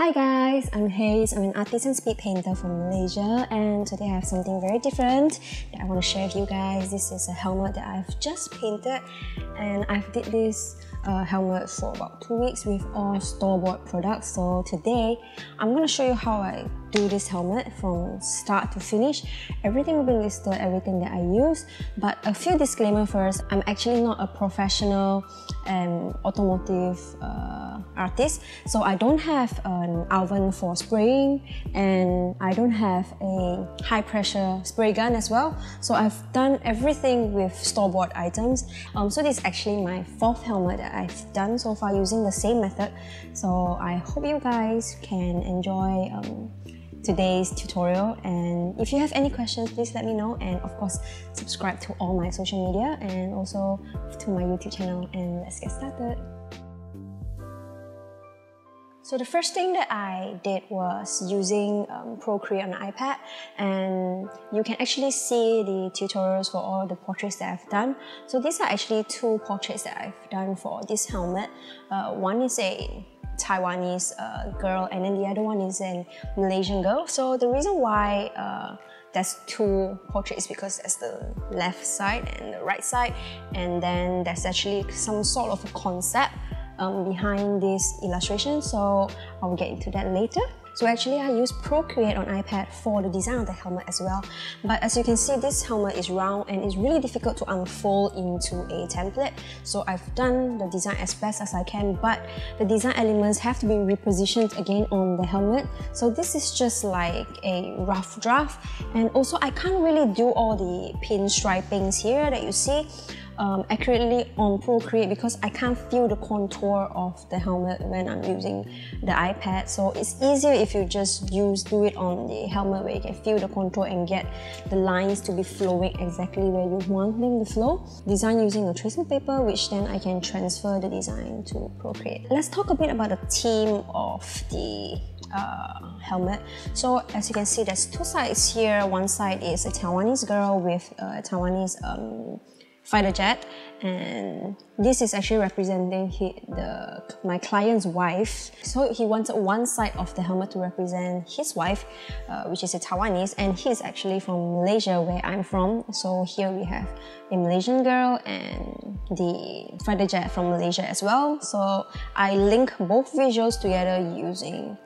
Hi guys, I'm Haze. I'm an artist and speed painter from Malaysia and today I have something very different that I want to share with you guys. This is a helmet that I've just painted and I've did this uh, helmet for about two weeks with all store-bought products. So today I'm going to show you how I do this helmet from start to finish. Everything will be listed, everything that I use. But a few disclaimer first, I'm actually not a professional um, automotive uh, artist. So I don't have an oven for spraying and I don't have a high pressure spray gun as well. So I've done everything with store-bought items. Um, so this is actually my fourth helmet that I've done so far using the same method. So I hope you guys can enjoy um, today's tutorial and if you have any questions please let me know and of course subscribe to all my social media and also to my YouTube channel and let's get started. So the first thing that I did was using um, Procreate on iPad and you can actually see the tutorials for all the portraits that I've done. So these are actually two portraits that I've done for this helmet. Uh, one is a Taiwanese uh, girl and then the other one is a Malaysian girl. So the reason why uh, there's two portraits because there's the left side and the right side and then there's actually some sort of a concept um, behind this illustration so I'll get into that later. So actually I use Procreate on iPad for the design of the helmet as well. But as you can see, this helmet is round and it's really difficult to unfold into a template. So I've done the design as best as I can, but the design elements have to be repositioned again on the helmet. So this is just like a rough draft. And also I can't really do all the pinstripings here that you see um, accurately on Procreate because I can't feel the contour of the helmet when I'm using the iPad. So it's easier if you just use do it on the helmet where you can feel the contour and get the lines to be flowing exactly where you want them to flow. Design using a tracing paper, which then I can transfer the design to Procreate. Let's talk a bit about the theme of the uh, helmet. So as you can see, there's two sides here. One side is a Taiwanese girl with a Taiwanese um, fighter jet and this is actually representing he, the my client's wife. So he wanted one side of the helmet to represent his wife uh, which is a Taiwanese and he's actually from Malaysia where I'm from. So here we have a Malaysian girl and the fighter jet from Malaysia as well. So I link both visuals together using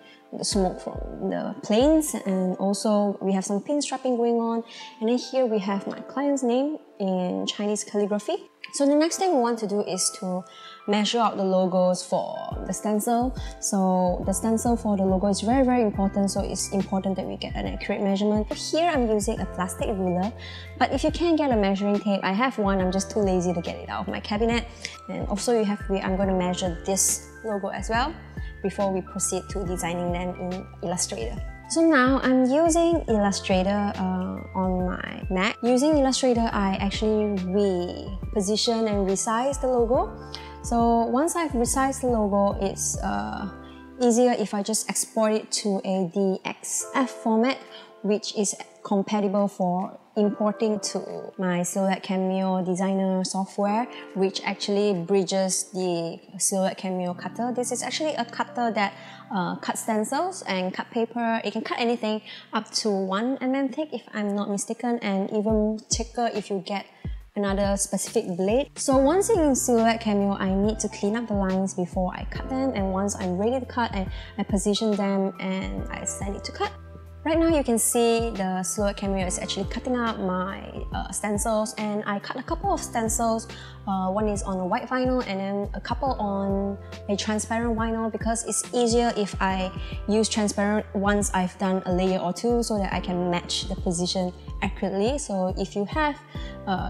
smoke from the planes and also we have some pinstriping going on and then here we have my client's name in Chinese calligraphy. So the next thing we want to do is to measure out the logos for the stencil. So the stencil for the logo is very very important so it's important that we get an accurate measurement. Here I'm using a plastic ruler but if you can't get a measuring tape, I have one, I'm just too lazy to get it out of my cabinet. And also you have, I'm going to measure this logo as well before we proceed to designing them in Illustrator. So now I'm using Illustrator uh, on my Mac. Using Illustrator, I actually reposition and resize the logo. So once I've resized the logo, it's uh, easier if I just export it to a DXF format, which is compatible for importing to my Silhouette Cameo designer software, which actually bridges the Silhouette Cameo cutter. This is actually a cutter that uh, cuts stencils and cut paper. It can cut anything up to 1 mm thick if I'm not mistaken and even thicker if you get another specific blade. So once in Silhouette Cameo, I need to clean up the lines before I cut them and once I'm ready to cut, I, I position them and I send it to cut. Right now you can see the Silhouette Cameo is actually cutting up my uh, stencils and I cut a couple of stencils. Uh, one is on a white vinyl and then a couple on a transparent vinyl because it's easier if I use transparent once I've done a layer or two so that I can match the position accurately. So if you have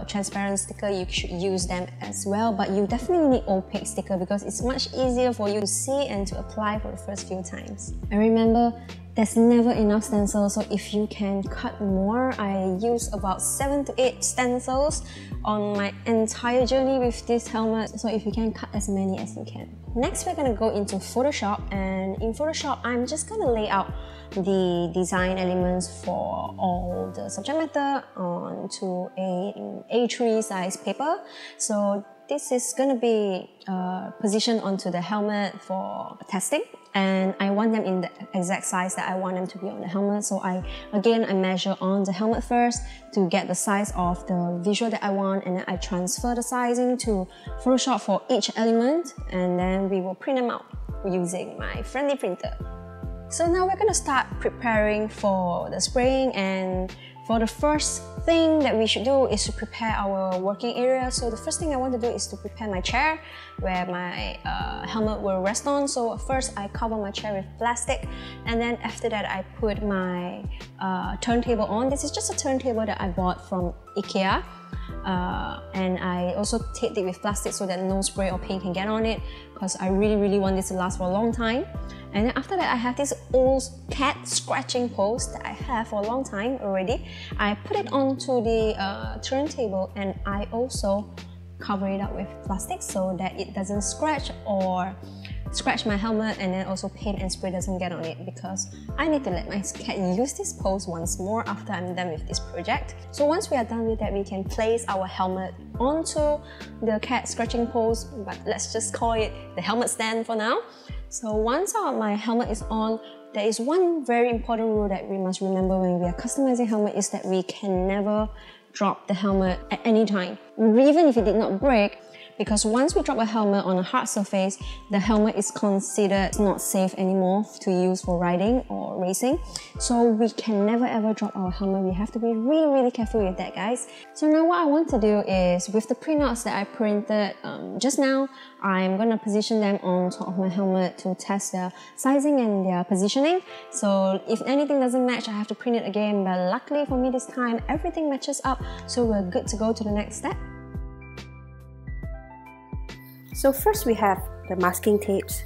transparent sticker, you should use them as well. But you definitely need opaque sticker because it's much easier for you to see and to apply for the first few times. I remember there's never enough stencils, so if you can cut more, I use about 7 to 8 stencils on my entire journey with this helmet, so if you can cut as many as you can. Next, we're gonna go into Photoshop, and in Photoshop, I'm just gonna lay out the design elements for all the subject matter onto a A3 size paper. So this is to be uh, positioned onto the helmet for testing and I want them in the exact size that I want them to be on the helmet. So I, again, I measure on the helmet first to get the size of the visual that I want and then I transfer the sizing to Photoshop for each element and then we will print them out using my friendly printer. So now we're gonna start preparing for the spraying and for the first thing that we should do is to prepare our working area. So the first thing I want to do is to prepare my chair where my uh, helmet will rest on. So first I cover my chair with plastic and then after that I put my uh, turntable on. This is just a turntable that I bought from IKEA. Uh, and I also taped it with plastic so that no spray or paint can get on it because I really really want this to last for a long time and then after that I have this old cat scratching post that I have for a long time already I put it onto the uh, turntable and I also cover it up with plastic so that it doesn't scratch or scratch my helmet and then also paint and spray doesn't get on it because I need to let my cat use this pose once more after I'm done with this project. So once we are done with that, we can place our helmet onto the cat scratching pose, but let's just call it the helmet stand for now. So once our, my helmet is on, there is one very important rule that we must remember when we are customizing helmet is that we can never drop the helmet at any time. Even if it did not break, because once we drop a helmet on a hard surface, the helmet is considered not safe anymore to use for riding or racing. So we can never ever drop our helmet. We have to be really, really careful with that, guys. So now what I want to do is with the printouts that I printed um, just now, I'm gonna position them on top of my helmet to test their sizing and their positioning. So if anything doesn't match, I have to print it again. But luckily for me this time, everything matches up. So we're good to go to the next step. So first we have the masking tapes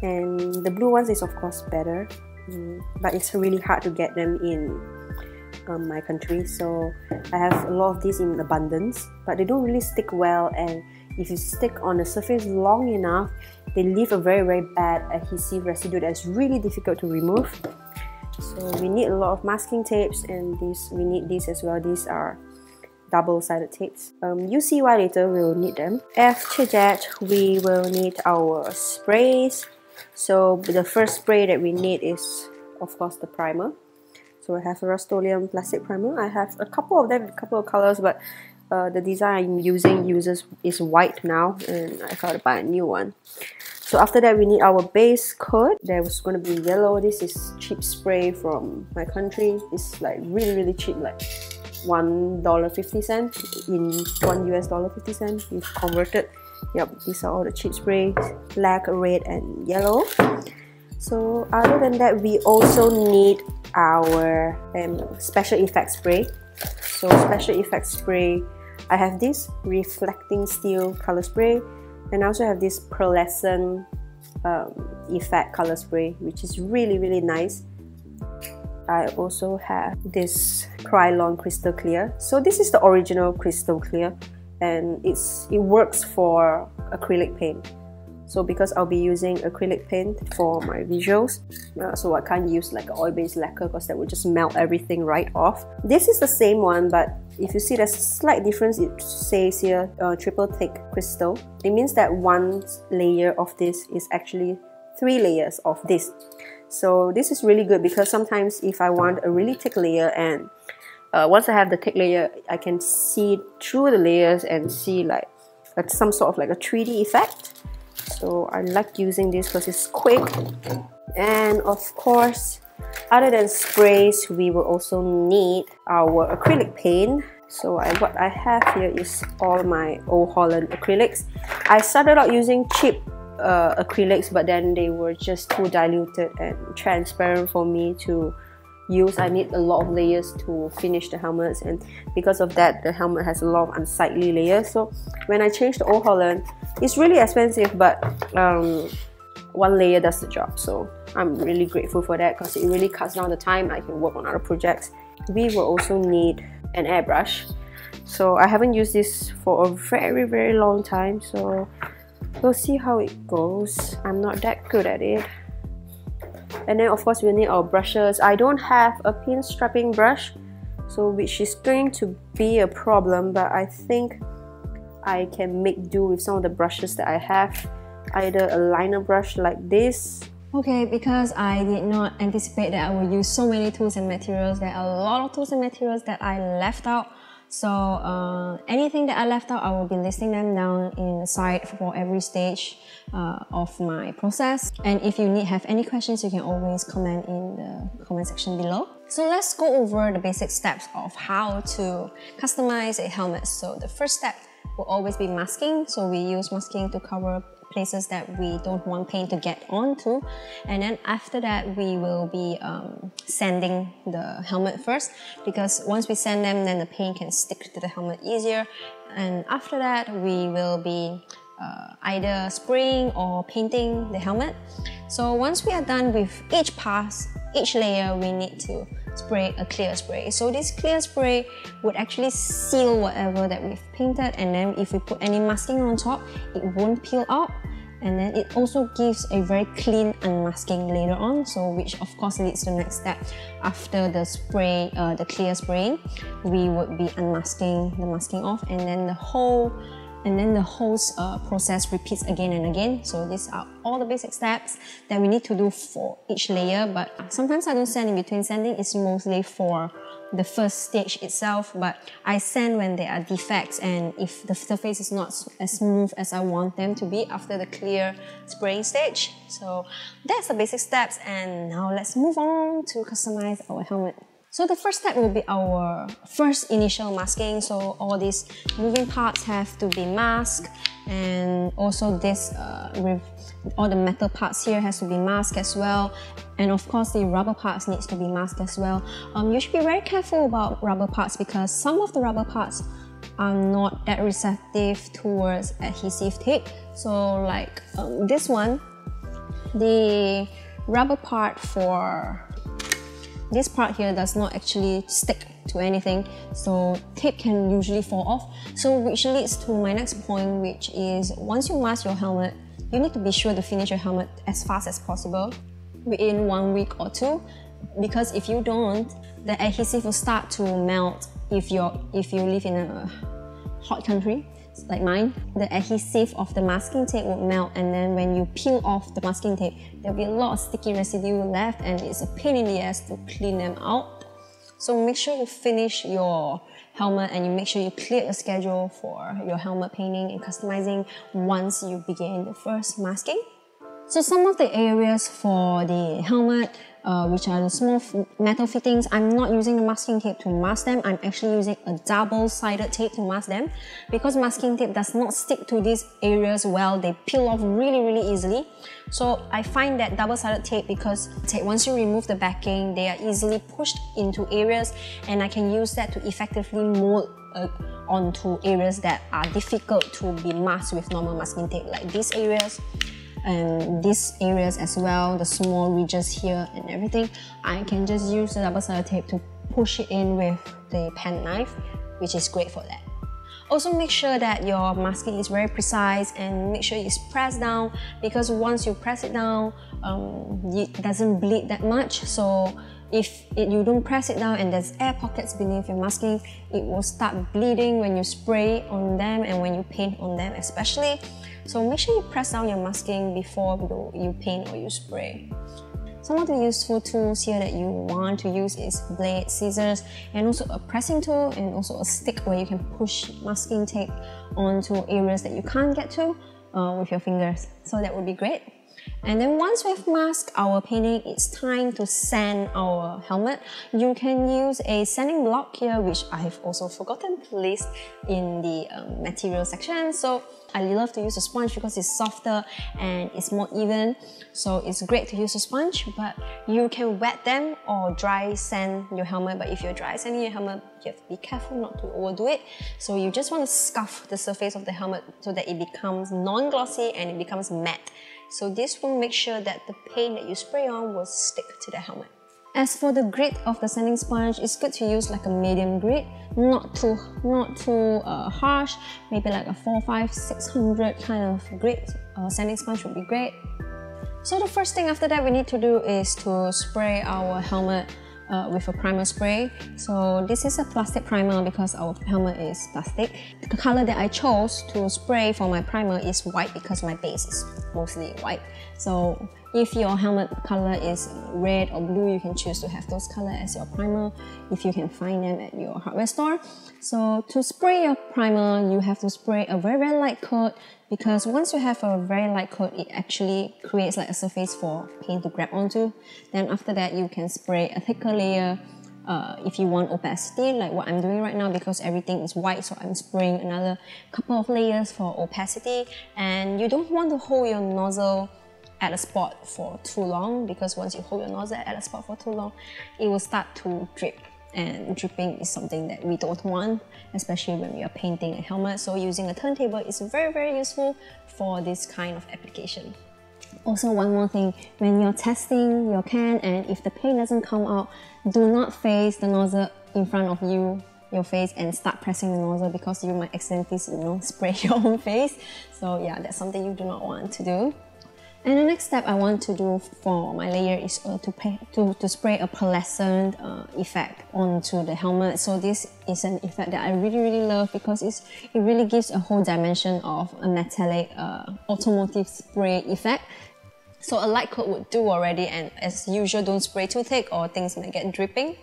and the blue ones is of course better mm, but it's really hard to get them in um, my country. So I have a lot of these in abundance but they don't really stick well and if you stick on the surface long enough they leave a very very bad adhesive residue that's really difficult to remove. So we need a lot of masking tapes and these we need these as well. These are double-sided tapes. Um, you see why later we'll need them. After that, we will need our sprays. So the first spray that we need is, of course, the primer. So I have a Rust-Oleum plastic primer. I have a couple of them, a couple of colors, but uh, the design I'm using uses is white now, and I gotta buy a new one. So after that, we need our base coat. There was going to be yellow. This is cheap spray from my country. It's like really, really cheap, like one dollar fifty cent in one US dollar fifty cent. You've converted. Yep, these are all the cheap sprays, black, red, and yellow. So other than that, we also need our um, special effects spray. So special effects spray, I have this reflecting steel color spray, and I also have this pearlescent um, effect color spray, which is really really nice. I also have this Krylon Crystal Clear. So this is the original Crystal Clear and it's it works for acrylic paint. So because I'll be using acrylic paint for my visuals, uh, so I can't use like oil-based lacquer because that would just melt everything right off. This is the same one, but if you see there's a slight difference, it says here uh, triple thick crystal. It means that one layer of this is actually three layers of this. So this is really good because sometimes if I want a really thick layer and uh, once I have the thick layer, I can see through the layers and see like some sort of like a 3D effect. So I like using this because it's quick. And of course, other than sprays, we will also need our acrylic paint. So I, what I have here is all my Old Holland acrylics. I started out using cheap uh, acrylics but then they were just too diluted and transparent for me to use. I need a lot of layers to finish the helmets and because of that the helmet has a lot of unsightly layers. So when I changed to Old Holland it's really expensive but um, one layer does the job. So I'm really grateful for that because it really cuts down the time I can work on other projects. We will also need an airbrush. So I haven't used this for a very very long time so we'll see how it goes I'm not that good at it and then of course we need our brushes I don't have a pinstriping brush so which is going to be a problem but I think I can make do with some of the brushes that I have. Either a liner brush like this. Okay, because I did not anticipate that I would use so many tools and materials. There are a lot of tools and materials that I left out. So uh, anything that I left out, I will be listing them down in the side for every stage uh, of my process. And if you need have any questions, you can always comment in the comment section below. So let's go over the basic steps of how to customize a helmet. So the first step will always be masking. So we use masking to cover places that we don't want paint to get onto. And then after that, we will be um, sanding the helmet first because once we sand them, then the paint can stick to the helmet easier. And after that, we will be uh, either spraying or painting the helmet. So once we are done with each pass, each layer, we need to spray a clear spray. So this clear spray would actually seal whatever that we've painted and then if we put any masking on top, it won't peel out and then it also gives a very clean unmasking later on so which of course leads to the next step after the spray uh, the clear spraying we would be unmasking the masking off and then the whole and then the whole uh, process repeats again and again. So these are all the basic steps that we need to do for each layer, but sometimes I don't sand in between. Sanding is mostly for the first stage itself, but I sand when there are defects and if the surface is not as smooth as I want them to be after the clear spraying stage. So that's the basic steps and now let's move on to customize our helmet. So the first step will be our first initial masking. So all these moving parts have to be masked and also this uh, all the metal parts here has to be masked as well and of course the rubber parts needs to be masked as well. Um, you should be very careful about rubber parts because some of the rubber parts are not that receptive towards adhesive tape. So like um, this one, the rubber part for this part here does not actually stick to anything. So tape can usually fall off. So which leads to my next point which is once you mask your helmet you need to be sure to finish your helmet as fast as possible within one week or two. Because if you don't the adhesive will start to melt if you're if you live in a hot country like mine, the adhesive of the masking tape would melt and then when you peel off the masking tape, there'll be a lot of sticky residue left and it's a pain in the ass to clean them out. So make sure you finish your helmet and you make sure you clear a schedule for your helmet painting and customizing once you begin the first masking. So some of the areas for the helmet uh, which are the small metal fittings. I'm not using the masking tape to mask them. I'm actually using a double-sided tape to mask them because masking tape does not stick to these areas well. They peel off really, really easily. So I find that double-sided tape because once you remove the backing, they are easily pushed into areas and I can use that to effectively mold uh, onto areas that are difficult to be masked with normal masking tape like these areas and these areas as well, the small ridges here and everything, I can just use the double-sided tape to push it in with the pen knife, which is great for that. Also make sure that your masking is very precise and make sure it's pressed down because once you press it down, um, it doesn't bleed that much. So if it, you don't press it down and there's air pockets beneath your masking, it will start bleeding when you spray on them and when you paint on them especially. So make sure you press down your masking before you paint or you spray. Some of the useful tools here that you want to use is blade, scissors, and also a pressing tool and also a stick where you can push masking tape onto areas that you can't get to uh, with your fingers. So that would be great. And then once we've masked our painting, it's time to sand our helmet. You can use a sanding block here, which I've also forgotten to list in the um, material section. So I love to use a sponge because it's softer and it's more even. So it's great to use a sponge, but you can wet them or dry sand your helmet. But if you're dry sanding your helmet, you have to be careful not to overdo it. So you just want to scuff the surface of the helmet so that it becomes non-glossy and it becomes matte. So this will make sure that the paint that you spray on will stick to the helmet. As for the grit of the sanding sponge, it's good to use like a medium grit, not too not too uh, harsh, maybe like a 4, 5, 600 kind of grit uh, sanding sponge would be great. So the first thing after that we need to do is to spray our helmet uh, with a primer spray. So this is a plastic primer because our helmet is plastic. The color that I chose to spray for my primer is white because my base is mostly white. So if your helmet color is red or blue, you can choose to have those color as your primer if you can find them at your hardware store. So to spray your primer, you have to spray a very, very light coat because once you have a very light coat, it actually creates like a surface for paint to grab onto. Then after that, you can spray a thicker layer uh, if you want opacity, like what I'm doing right now because everything is white, so I'm spraying another couple of layers for opacity. And you don't want to hold your nozzle at a spot for too long because once you hold your nozzle at a spot for too long, it will start to drip and dripping is something that we don't want, especially when we are painting a helmet. So using a turntable is very, very useful for this kind of application. Also, one more thing, when you're testing your can and if the paint doesn't come out, do not face the nozzle in front of you your face and start pressing the nozzle because you might accidentally you know spray your own face so yeah that's something you do not want to do and the next step I want to do for my layer is uh, to, pay, to, to spray a pearlescent uh, effect onto the helmet. So this is an effect that I really, really love because it's, it really gives a whole dimension of a metallic uh, automotive spray effect. So a light coat would do already and as usual don't spray too thick or things might get dripping.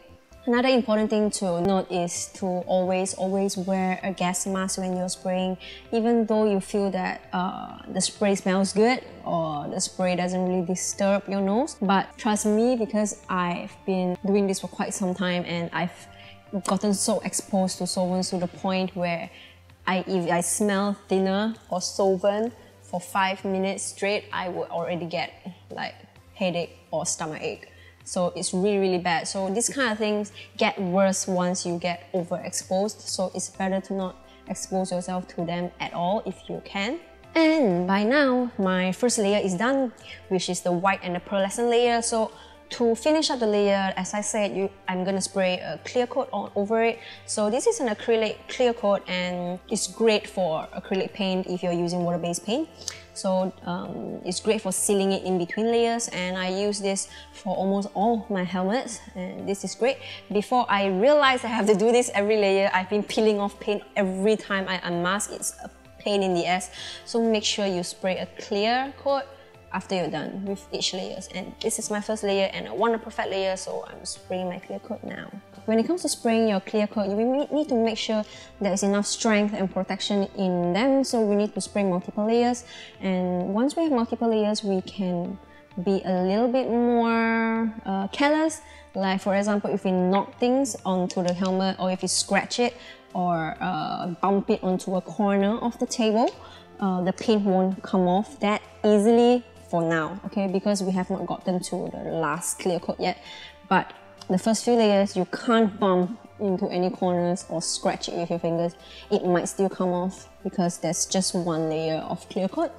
Another important thing to note is to always, always wear a gas mask when you're spraying, even though you feel that uh, the spray smells good or the spray doesn't really disturb your nose. But trust me, because I've been doing this for quite some time and I've gotten so exposed to solvents to the point where I, if I smell thinner or solvent for five minutes straight, I would already get like headache or stomach ache. So it's really, really bad. So these kind of things get worse once you get overexposed. So it's better to not expose yourself to them at all if you can. And by now, my first layer is done, which is the white and the pearlescent layer. So to finish up the layer, as I said, you, I'm gonna spray a clear coat on over it. So this is an acrylic clear coat and it's great for acrylic paint if you're using water-based paint. So um, it's great for sealing it in between layers and I use this for almost all my helmets and this is great. Before I realized I have to do this every layer, I've been peeling off paint every time I unmask. It's a pain in the ass. So make sure you spray a clear coat after you're done with each layers. And this is my first layer and I want a perfect layer, so I'm spraying my clear coat now. When it comes to spraying your clear coat, you need to make sure there is enough strength and protection in them, so we need to spray multiple layers. And once we have multiple layers, we can be a little bit more uh, careless. Like for example, if we knock things onto the helmet or if you scratch it or uh, bump it onto a corner of the table, uh, the paint won't come off that easily for now, okay? Because we have not gotten to the last clear coat yet. But the first few layers, you can't bump into any corners or scratch it with your fingers. It might still come off because there's just one layer of clear coat.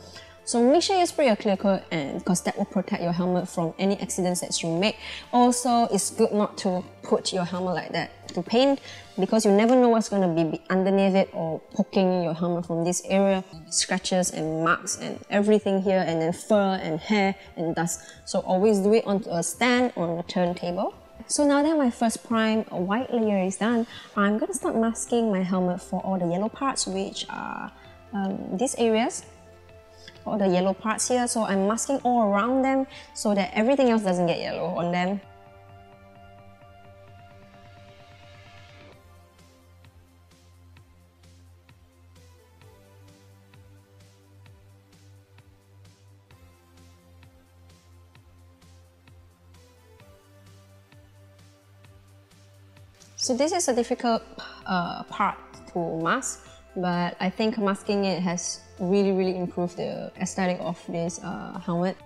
So make sure you spray your clear coat and because that will protect your helmet from any accidents that you make. Also, it's good not to put your helmet like that to paint because you never know what's going to be underneath it or poking your helmet from this area. Scratches and marks and everything here and then fur and hair and dust. So always do it onto a stand on a turntable. So now that my first prime white layer is done, I'm going to start masking my helmet for all the yellow parts which are um, these areas all the yellow parts here so I'm masking all around them so that everything else doesn't get yellow on them. So this is a difficult uh, part to mask but I think masking it has really, really improved the aesthetic of this uh, helmet.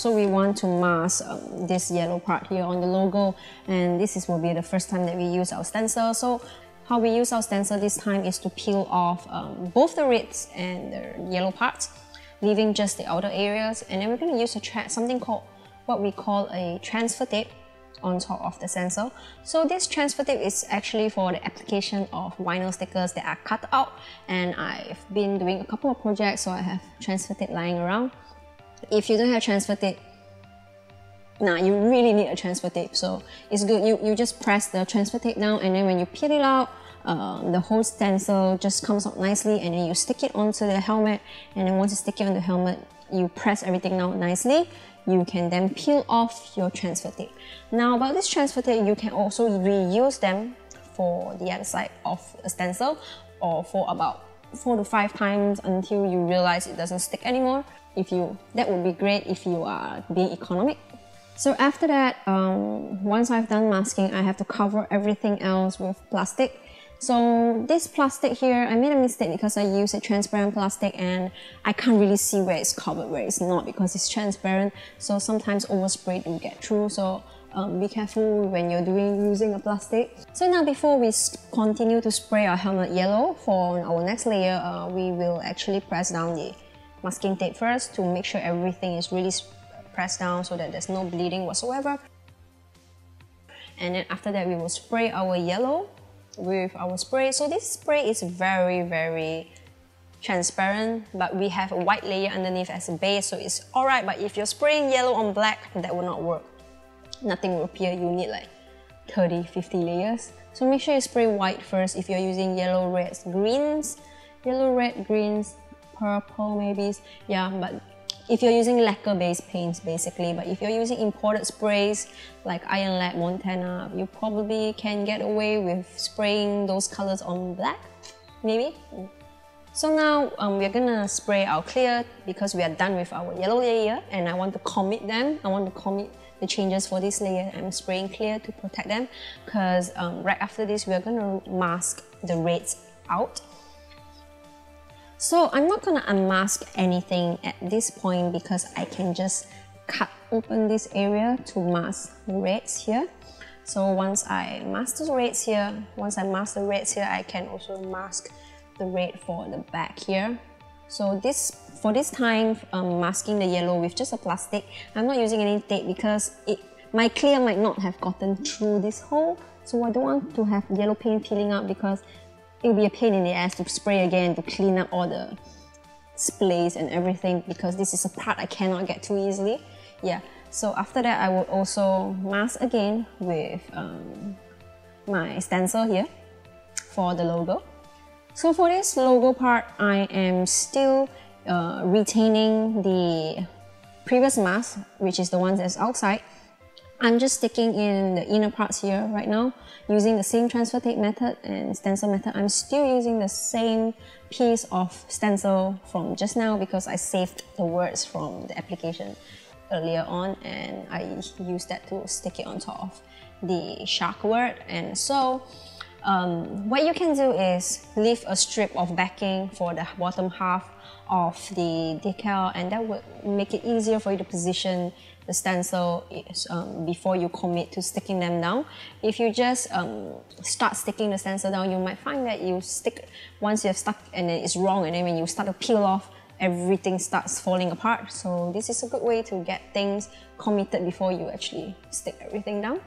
Also we want to mask um, this yellow part here on the logo. And this is, will be the first time that we use our stencil. So how we use our stencil this time is to peel off um, both the reds and the yellow parts, leaving just the outer areas. And then we're going to use a something called what we call a transfer tape on top of the stencil. So this transfer tape is actually for the application of vinyl stickers that are cut out and I've been doing a couple of projects so I have transfer tape lying around. If you don't have transfer tape, nah, you really need a transfer tape so it's good you, you just press the transfer tape down and then when you peel it out um, the whole stencil just comes out nicely and then you stick it onto the helmet and then once you stick it on the helmet you press everything out nicely you can then peel off your transfer tape. Now about this transfer tape, you can also reuse them for the other side of a stencil or for about four to five times until you realize it doesn't stick anymore. If you, that would be great if you are being economic. So after that, um, once I've done masking, I have to cover everything else with plastic so this plastic here, I made a mistake because I used a transparent plastic and I can't really see where it's covered, where it's not because it's transparent. So sometimes overspray will get through. So um, be careful when you're doing using a plastic. So now before we continue to spray our helmet yellow for our next layer, uh, we will actually press down the masking tape first to make sure everything is really pressed down so that there's no bleeding whatsoever. And then after that, we will spray our yellow with our spray. So this spray is very, very transparent, but we have a white layer underneath as a base, so it's alright. But if you're spraying yellow on black, that will not work. Nothing will appear. You need like 30, 50 layers. So make sure you spray white first if you're using yellow, reds, greens, yellow, red, greens, purple maybe. Yeah, but if you're using lacquer based paints basically but if you're using imported sprays like Ironlak Montana you probably can get away with spraying those colors on black maybe. So now um, we're gonna spray our clear because we are done with our yellow layer and I want to commit them. I want to commit the changes for this layer I'm spraying clear to protect them because um, right after this we're gonna mask the reds out so I'm not gonna unmask anything at this point because I can just cut open this area to mask the reds here. So once I mask the reds here, once I mask the reds here, I can also mask the red for the back here. So this for this time, um, masking the yellow with just a plastic, I'm not using any tape because it my clear might not have gotten through this hole. So I don't want to have yellow paint peeling up because it will be a pain in the ass to spray again to clean up all the splays and everything because this is a part I cannot get too easily. Yeah, so after that I will also mask again with um, my stencil here for the logo. So for this logo part, I am still uh, retaining the previous mask, which is the one that's outside. I'm just sticking in the inner parts here right now using the same transfer tape method and stencil method. I'm still using the same piece of stencil from just now because I saved the words from the application earlier on and I used that to stick it on top of the shark word and so um, what you can do is leave a strip of backing for the bottom half of the decal and that would make it easier for you to position the stencil is, um, before you commit to sticking them down. If you just um, start sticking the stencil down, you might find that you stick, once you've stuck and it's wrong and then when you start to peel off, everything starts falling apart. So this is a good way to get things committed before you actually stick everything down.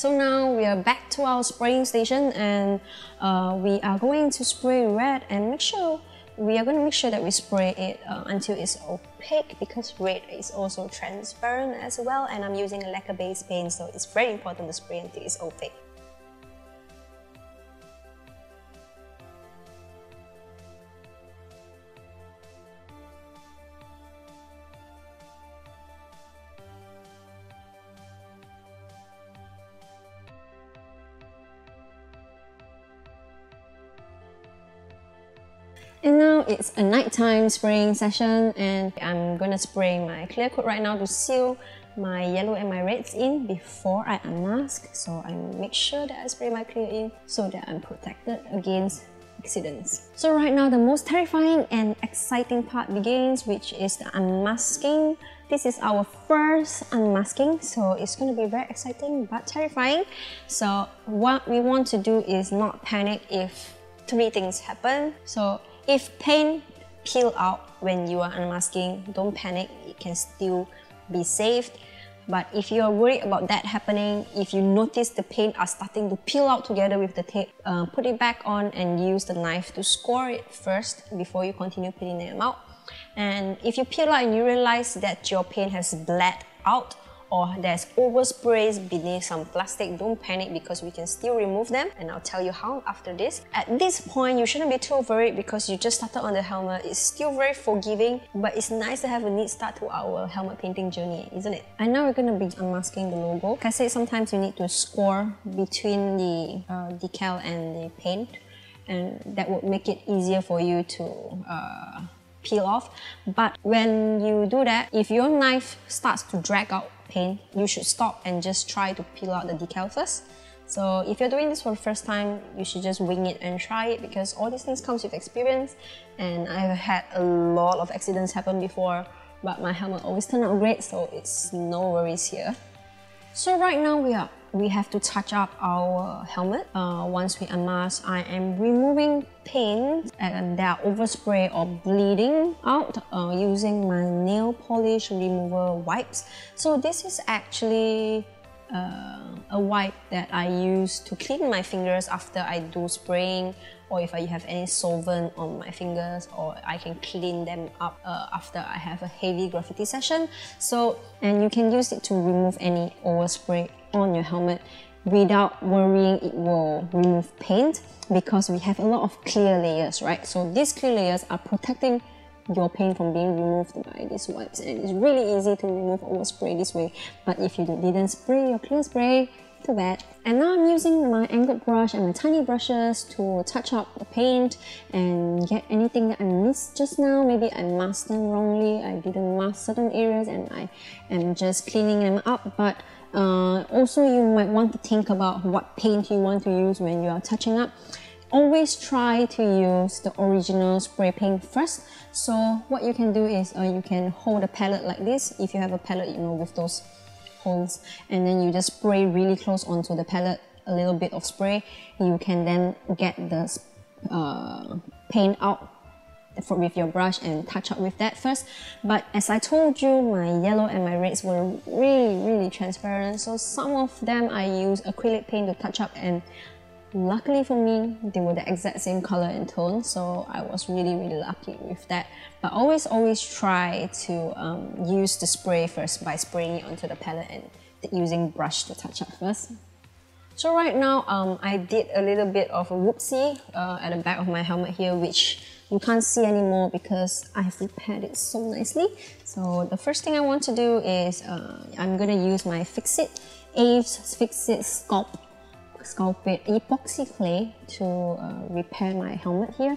So now we are back to our spraying station and uh, we are going to spray red and make sure we are going to make sure that we spray it uh, until it's opaque because red is also transparent as well and I'm using a lacquer based paint so it's very important to spray until it's opaque. And now it's a nighttime spraying session and I'm gonna spray my clear coat right now to seal my yellow and my reds in before I unmask. So I make sure that I spray my clear in so that I'm protected against accidents. So right now the most terrifying and exciting part begins which is the unmasking this is our first unmasking, so it's going to be very exciting but terrifying. So what we want to do is not panic if three things happen. So if paint peel out when you are unmasking, don't panic, it can still be saved. But if you are worried about that happening, if you notice the paint are starting to peel out together with the tape, uh, put it back on and use the knife to score it first before you continue peeling them out. And if you peel out and you realize that your paint has bled out, or there's oversprays beneath some plastic, don't panic because we can still remove them and I'll tell you how after this. At this point, you shouldn't be too worried because you just started on the helmet. It's still very forgiving, but it's nice to have a neat start to our helmet painting journey, isn't it? And now we're gonna be unmasking the logo. Like I said, sometimes you need to score between the uh, decal and the paint and that would make it easier for you to uh, peel off. But when you do that, if your knife starts to drag out paint, you should stop and just try to peel out the decal first. So if you're doing this for the first time, you should just wing it and try it because all these things comes with experience and I've had a lot of accidents happen before but my helmet always turned out great so it's no worries here. So right now we are we have to touch up our helmet. Uh, once we unmask, I am removing paint and they are overspray or bleeding out uh, using my nail polish remover wipes. So this is actually uh, a wipe that I use to clean my fingers after I do spraying or if I have any solvent on my fingers or I can clean them up uh, after I have a heavy graffiti session. So, and you can use it to remove any overspray on your helmet without worrying it will remove paint because we have a lot of clear layers, right? So these clear layers are protecting your paint from being removed by these wipes and it's really easy to remove overspray this way but if you didn't spray your clear spray too bad and now I'm using my angled brush and my tiny brushes to touch up the paint and get anything that I missed just now. Maybe I masked them wrongly I didn't mask certain areas and I am just cleaning them up. But uh, also you might want to think about what paint you want to use when you are touching up. Always try to use the original spray paint first. So what you can do is uh, you can hold a palette like this. If you have a palette you know with those holes and then you just spray really close onto the palette a little bit of spray. You can then get the uh, paint out with your brush and touch up with that first. But as I told you my yellow and my reds were really really transparent. So some of them I use acrylic paint to touch up and Luckily for me, they were the exact same color and tone, so I was really, really lucky with that. But always, always try to um, use the spray first by spraying it onto the palette and using brush to touch up first. So right now, um, I did a little bit of a whoopsie uh, at the back of my helmet here, which you can't see anymore because I have repaired it so nicely. So the first thing I want to do is uh, I'm gonna use my Fixit Aves Fixit Sculpt Sculpted epoxy clay to uh, repair my helmet here.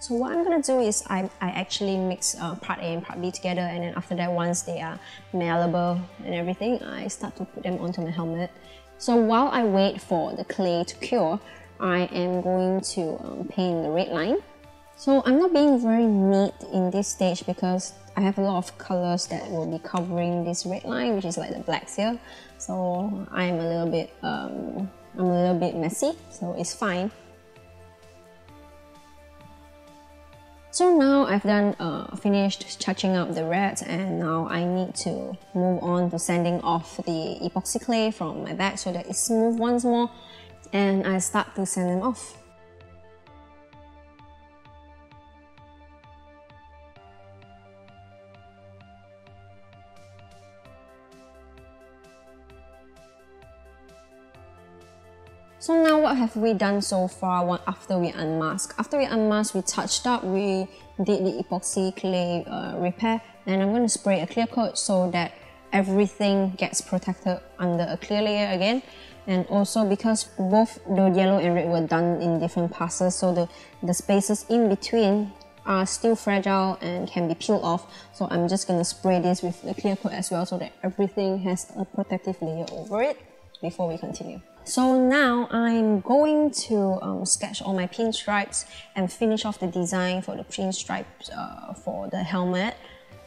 So what I'm gonna do is I, I actually mix uh, part A and part B together and then after that once they are malleable and everything, I start to put them onto my helmet. So while I wait for the clay to cure, I am going to um, paint the red line. So I'm not being very neat in this stage because I have a lot of colors that will be covering this red line, which is like the blacks here. So I'm a little bit um, I'm a little bit messy, so it's fine. So now I've done uh, finished touching up the red and now I need to move on to sanding off the epoxy clay from my bag so that it's smooth once more and I start to sand them off. So now what have we done so far after we unmask? After we unmask, we touched up, we did the epoxy clay uh, repair and I'm going to spray a clear coat so that everything gets protected under a clear layer again and also because both the yellow and red were done in different passes so the, the spaces in between are still fragile and can be peeled off so I'm just going to spray this with the clear coat as well so that everything has a protective layer over it before we continue. So now I'm going to um, sketch all my pinstripes and finish off the design for the pinstripes uh, for the helmet.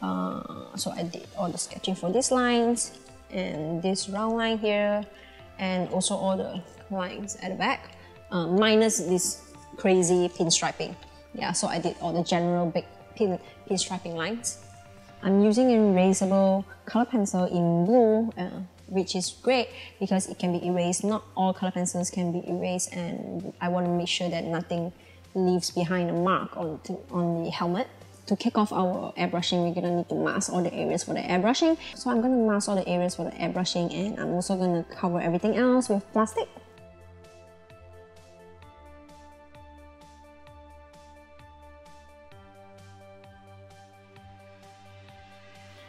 Uh, so I did all the sketching for these lines and this round line here and also all the lines at the back uh, minus this crazy pinstriping. Yeah, so I did all the general big pin, pinstriping lines. I'm using an erasable color pencil in blue, uh, which is great because it can be erased. Not all color pencils can be erased and I want to make sure that nothing leaves behind a mark on, to, on the helmet. To kick off our airbrushing, we're gonna need to mask all the areas for the airbrushing. So I'm gonna mask all the areas for the airbrushing and I'm also gonna cover everything else with plastic.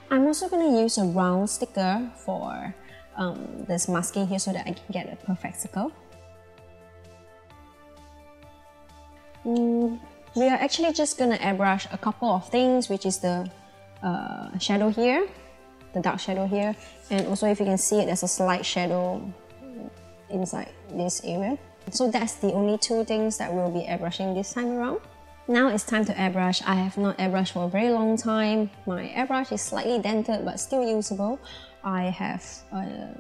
I'm also going to use a round sticker for um, this masking here so that I can get a perfect circle. Mm, we are actually just going to airbrush a couple of things which is the uh, shadow here, the dark shadow here and also if you can see it there's a slight shadow inside this area. So that's the only two things that we'll be airbrushing this time around. Now it's time to airbrush. I have not airbrushed for a very long time. My airbrush is slightly dented but still usable. I have a,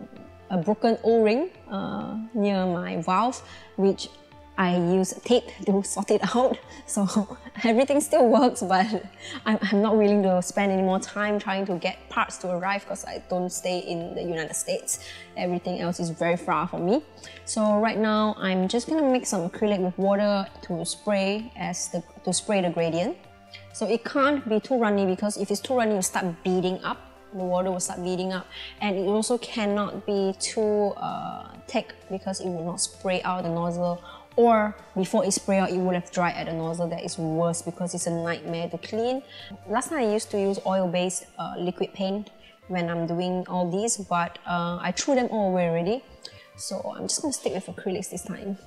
a broken O-ring uh, near my valve which I use tape to sort it out. So everything still works, but I'm, I'm not willing to spend any more time trying to get parts to arrive because I don't stay in the United States. Everything else is very far from me. So right now, I'm just gonna mix some acrylic with water to spray as the to spray the gradient. So it can't be too runny because if it's too runny, you start beading up the water will start beading up and it also cannot be too uh, thick because it will not spray out the nozzle or before it spray out, it would have dried at the nozzle. That is worse because it's a nightmare to clean. Last time I used to use oil-based uh, liquid paint when I'm doing all these, but uh, I threw them all away already. So I'm just going to stick with acrylics this time.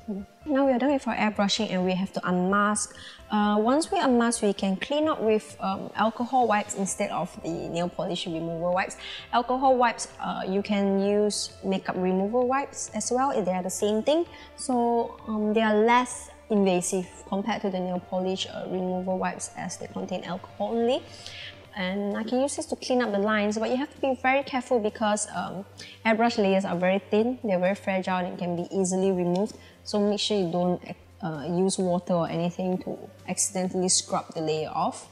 Now we are done with our airbrushing and we have to unmask. Uh, once we unmask, we can clean up with um, alcohol wipes instead of the nail polish remover wipes. Alcohol wipes, uh, you can use makeup remover wipes as well. They are the same thing. So um, they are less invasive compared to the nail polish uh, remover wipes as they contain alcohol only and I can use this to clean up the lines but you have to be very careful because um, airbrush layers are very thin. They're very fragile and can be easily removed. So make sure you don't uh, use water or anything to accidentally scrub the layer off.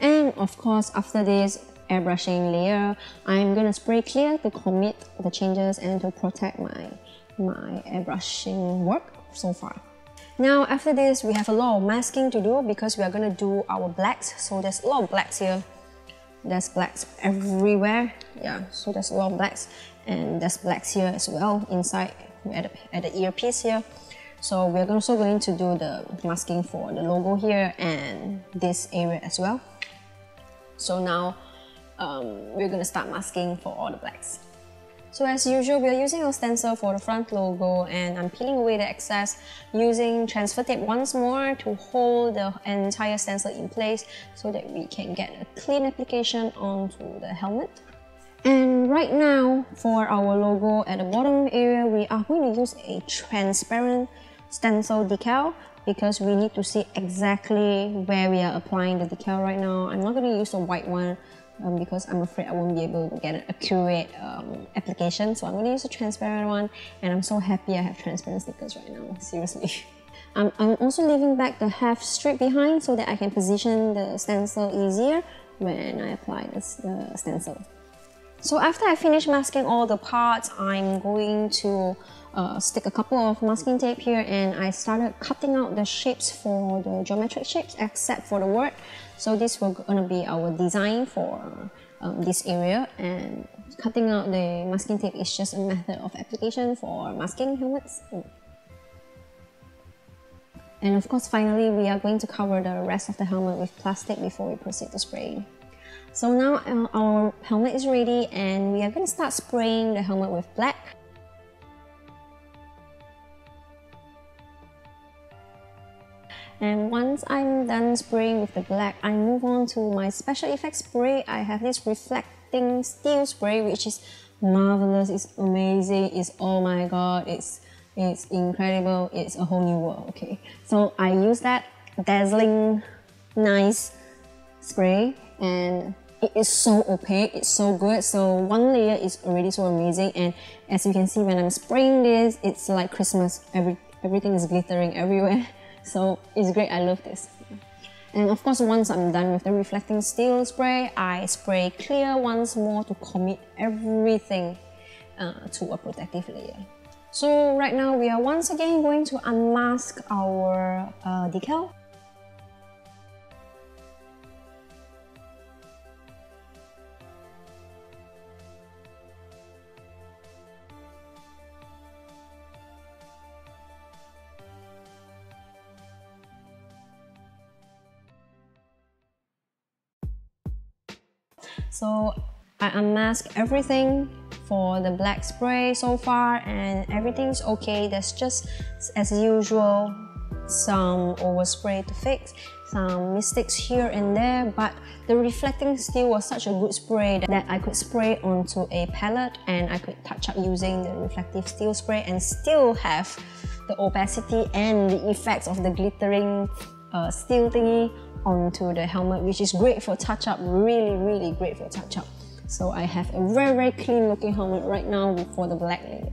And of course after this airbrushing layer I'm gonna spray clear to commit the changes and to protect my my airbrushing work so far. Now after this we have a lot of masking to do because we are going to do our blacks. So there's a lot of blacks here there's blacks everywhere. Yeah so there's a lot of blacks. And there's blacks here as well inside at the, at the earpiece here. So we're also going to do the masking for the logo here and this area as well. So now um, we're going to start masking for all the blacks so as usual, we are using our stencil for the front logo and I'm peeling away the excess using transfer tape once more to hold the entire stencil in place so that we can get a clean application onto the helmet. And right now, for our logo at the bottom area, we are going to use a transparent stencil decal because we need to see exactly where we are applying the decal right now. I'm not going to use a white one um, because I'm afraid I won't be able to get an accurate um, application. So I'm going to use a transparent one and I'm so happy I have transparent stickers right now, seriously. I'm, I'm also leaving back the half strip behind so that I can position the stencil easier when I apply the stencil. So after I finish masking all the parts, I'm going to uh, stick a couple of masking tape here and I started cutting out the shapes for the geometric shapes except for the word. So this will gonna be our design for um, this area and cutting out the masking tape is just a method of application for masking helmets. And of course, finally, we are going to cover the rest of the helmet with plastic before we proceed to spraying. So now uh, our helmet is ready and we are going to start spraying the helmet with black. And once I'm done spraying with the black, I move on to my special effects spray. I have this reflecting steel spray, which is marvelous, it's amazing, it's oh my god, it's it's incredible, it's a whole new world, okay. So I use that dazzling, nice spray and it is so opaque, it's so good. So one layer is already so amazing. And as you can see, when I'm spraying this, it's like Christmas. Every Everything is glittering everywhere. So it's great, I love this. And of course, once I'm done with the reflecting steel spray, I spray clear once more to commit everything uh, to a protective layer. So right now we are once again going to unmask our uh, decal. So I unmask everything for the black spray so far and everything's okay. There's just, as usual, some overspray to fix, some mistakes here and there, but the reflecting steel was such a good spray that I could spray onto a palette and I could touch up using the reflective steel spray and still have the opacity and the effects of the glittering uh, steel thingy onto the helmet, which is great for touch-up, really, really great for touch-up. So I have a very, very clean looking helmet right now for the black layer.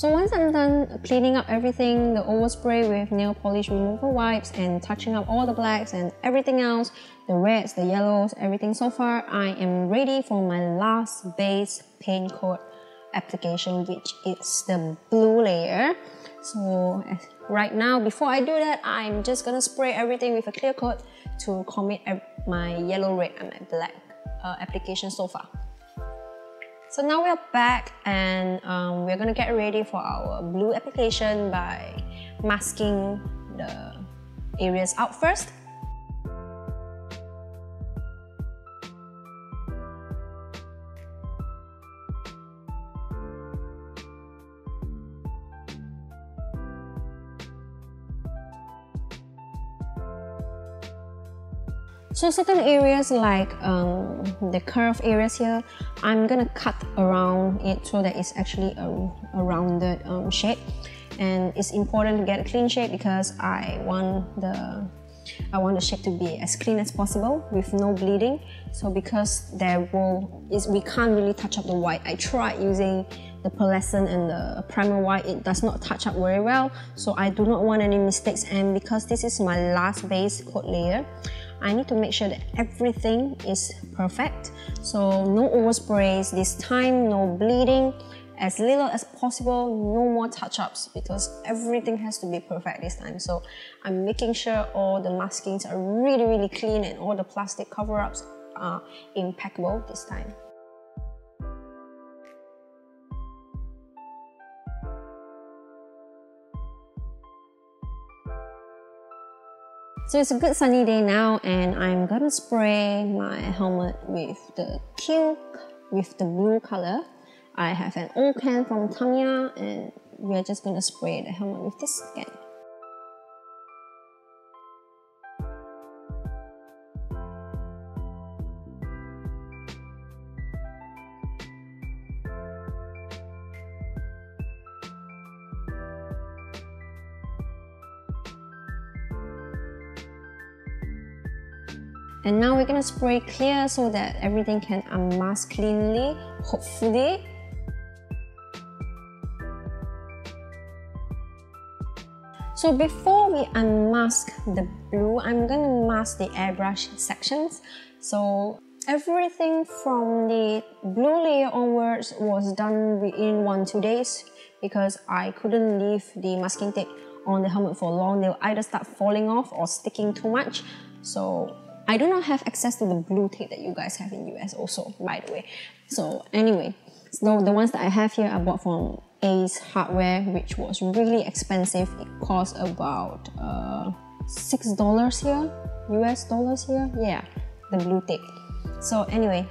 So once I'm done cleaning up everything, the overspray with nail polish removal wipes and touching up all the blacks and everything else, the reds, the yellows, everything so far, I am ready for my last base paint coat application, which is the blue layer. So right now, before I do that, I'm just gonna spray everything with a clear coat to commit my yellow, red, and my black uh, application so far. So now we're back and um, we're gonna get ready for our blue application by masking the areas out first. So certain areas like um, the curved areas here, I'm gonna cut around it so that it's actually a, a rounded um, shape. And it's important to get a clean shape because I want the I want the shape to be as clean as possible with no bleeding. So because there will is we can't really touch up the white. I tried using the pearlescent and the primer white, it does not touch up very well. So I do not want any mistakes and because this is my last base coat layer, I need to make sure that everything is perfect. So no oversprays this time, no bleeding, as little as possible, no more touch-ups because everything has to be perfect this time. So I'm making sure all the maskings are really, really clean and all the plastic cover-ups are impeccable this time. So it's a good sunny day now and I'm gonna spray my helmet with the teal, with the blue color. I have an old can from Tamiya and we're just gonna spray the helmet with this again. And now we're gonna spray clear so that everything can unmask cleanly, hopefully. So before we unmask the blue, I'm gonna mask the airbrush sections. So everything from the blue layer onwards was done within one, two days because I couldn't leave the masking tape on the helmet for long. They'll either start falling off or sticking too much. So I do not have access to the blue tape that you guys have in US also, by the way. So anyway, so the ones that I have here I bought from Ace Hardware, which was really expensive. It cost about uh, six dollars here, US dollars here. Yeah, the blue tape. So anyway,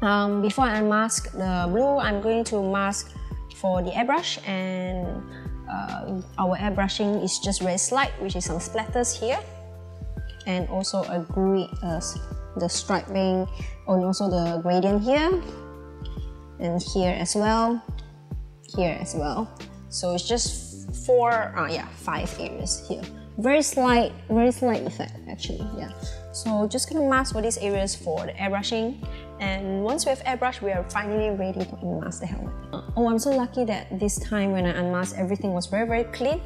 um, before I mask the blue, I'm going to mask for the airbrush and uh, our airbrushing is just very slight, which is some splatters here. And also agree uh, the striping and also the gradient here. And here as well. Here as well. So it's just four uh, yeah five areas here. Very slight very slight effect actually yeah. So just gonna mask for these areas for the airbrushing. And once we have airbrush we are finally ready to unmask the helmet. Uh, oh i'm so lucky that this time when i unmasked everything was very very clean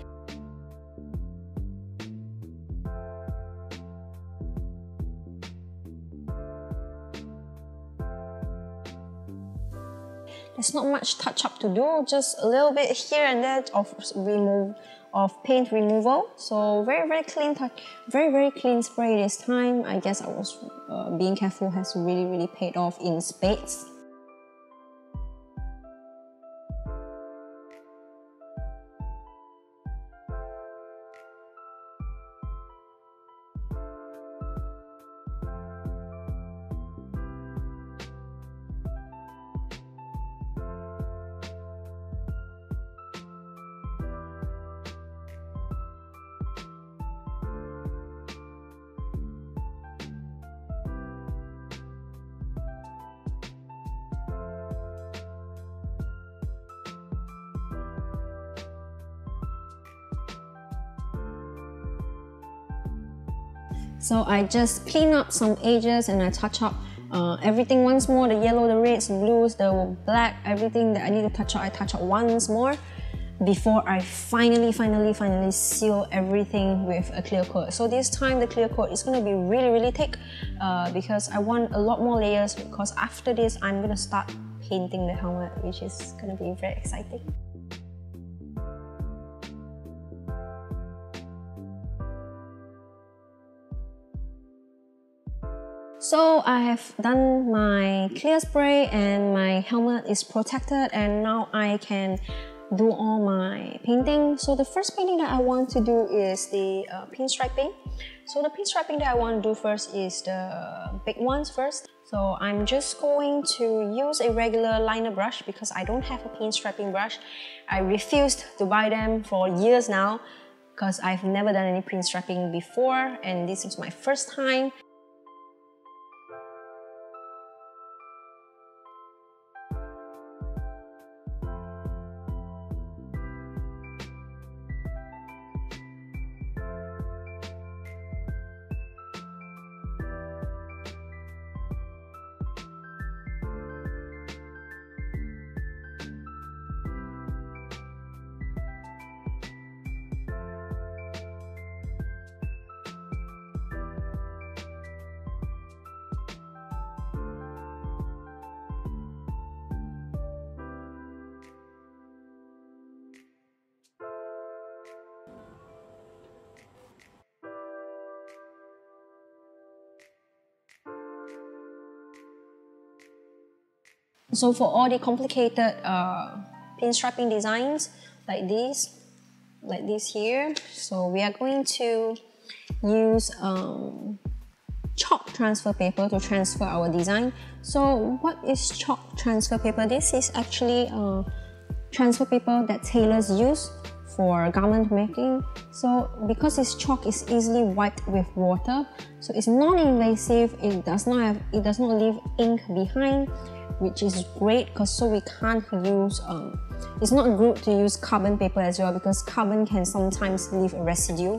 There's not much touch up to do, just a little bit here and there of remove of paint removal. So very very clean touch, very very clean spray this time. I guess I was uh, being careful has really really paid off in spades. So I just clean up some edges and I touch up uh, everything once more, the yellow, the reds, the blues, the black, everything that I need to touch up, I touch up once more before I finally, finally, finally seal everything with a clear coat. So this time the clear coat is going to be really, really thick uh, because I want a lot more layers because after this I'm going to start painting the helmet which is going to be very exciting. So I have done my clear spray and my helmet is protected and now I can do all my painting. So the first painting that I want to do is the uh, pinstriping. So the pinstriping that I want to do first is the big ones first. So I'm just going to use a regular liner brush because I don't have a pinstriping brush. I refused to buy them for years now because I've never done any pinstriping before and this is my first time. So for all the complicated uh, pinstriping designs like this, like this here, so we are going to use um, chalk transfer paper to transfer our design. So what is chalk transfer paper? This is actually a transfer paper that tailors use for garment making. So because this chalk, is easily wiped with water. So it's non-invasive. It does not have. It does not leave ink behind which is great because so we can't use um, it's not good to use carbon paper as well because carbon can sometimes leave a residue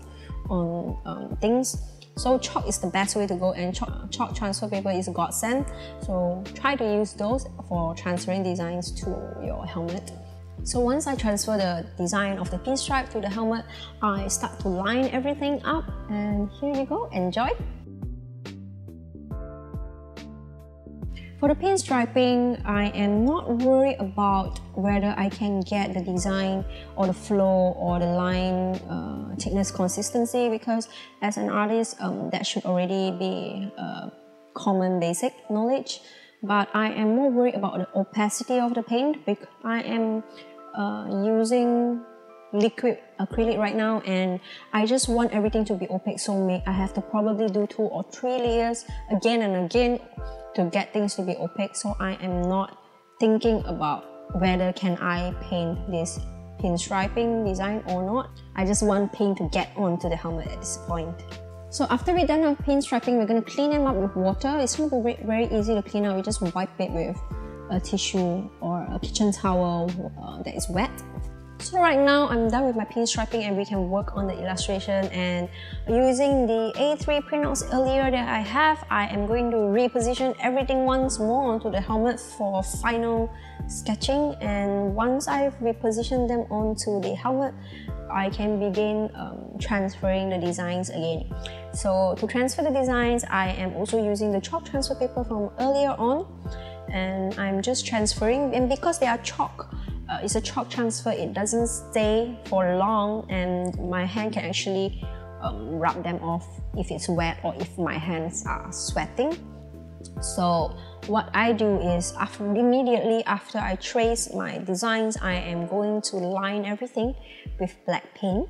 on um, things. So chalk is the best way to go and chalk, chalk transfer paper is a godsend. So try to use those for transferring designs to your helmet. So once I transfer the design of the pinstripe to the helmet, I start to line everything up and here you go, enjoy! For the pinstriping, I am not worried about whether I can get the design or the flow or the line uh, thickness consistency because as an artist, um, that should already be uh, common basic knowledge. But I am more worried about the opacity of the paint because I am uh, using liquid acrylic right now and I just want everything to be opaque so I have to probably do two or three layers again and again to get things to be opaque so I am not thinking about whether can I paint this pinstriping design or not. I just want paint to get onto the helmet at this point. So after we're done our pinstriping, we're going to clean them up with water. It's going to be very easy to clean up. We just wipe it with a tissue or a kitchen towel uh, that is wet. So right now I'm done with my pinstriping and we can work on the illustration. And using the A3 printouts earlier that I have, I am going to reposition everything once more onto the helmet for final sketching. And once I've repositioned them onto the helmet, I can begin um, transferring the designs again. So to transfer the designs, I am also using the chalk transfer paper from earlier on. And I'm just transferring and because they are chalk, uh, it's a chalk transfer, it doesn't stay for long and my hand can actually um, rub them off if it's wet or if my hands are sweating. So what I do is after immediately after I trace my designs, I am going to line everything with black paint.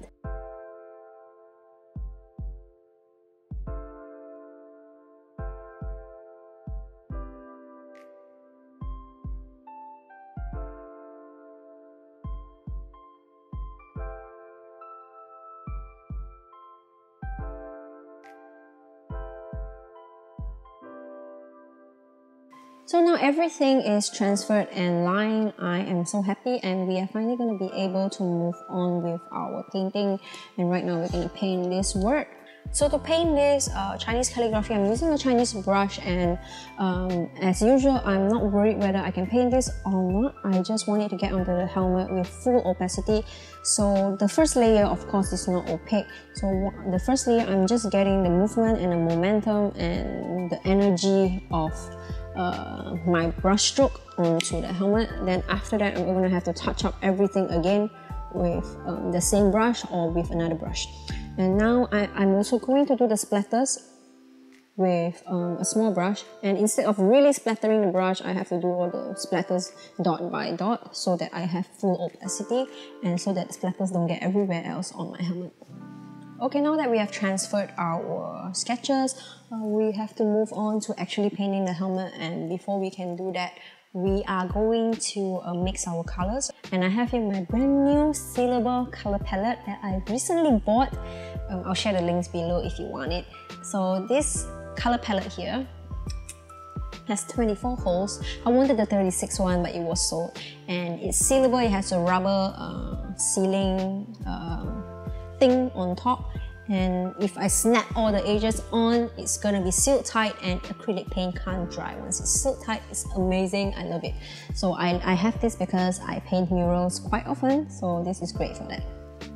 Everything is transferred and lined. I am so happy and we are finally going to be able to move on with our painting. And right now we're going to paint this word. So to paint this uh, Chinese calligraphy, I'm using a Chinese brush and um, as usual, I'm not worried whether I can paint this or not. I just want it to get onto the helmet with full opacity. So the first layer, of course, is not opaque. So the first layer, I'm just getting the movement and the momentum and the energy of uh, my brush stroke onto the helmet. Then after that, I'm going to have to touch up everything again with um, the same brush or with another brush. And now I, am also going to do the splatters with um, a small brush and instead of really splattering the brush I have to do all the splatters dot by dot so that I have full opacity and so that the splatters don't get everywhere else on my helmet. Okay, now that we have transferred our sketches, uh, we have to move on to actually painting the helmet and before we can do that, we are going to uh, mix our colors and I have here my brand new sealable color palette that I recently bought. Um, I'll share the links below if you want it. So this color palette here has 24 holes. I wanted the 36 one but it was sold and it's sealable, it has a rubber uh, sealing uh, thing on top. And if I snap all the edges on it's gonna be sealed tight and acrylic paint can't dry. Once it's sealed tight it's amazing. I love it. So I, I have this because I paint murals quite often. So this is great for that.